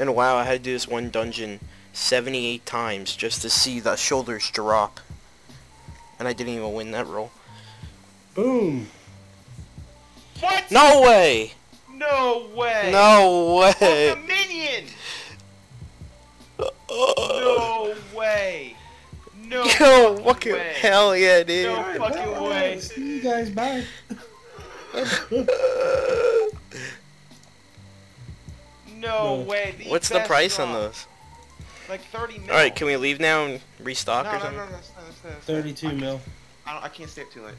And wow, I had to do this one dungeon 78 times just to see the shoulders drop. And I didn't even win that roll. Boom. What? No way! No way. No Fuck way! a minion. No way. No. Yo, fucking fucking way. hell yeah, dude. No fucking way. See you guys. Bye. No No. way. These What's the best price on those? Like 30 mil. Alright, can we leave now and restock No, or no, something? no, no, no, no, no, no. 32 mil. I, I can't stay up too late.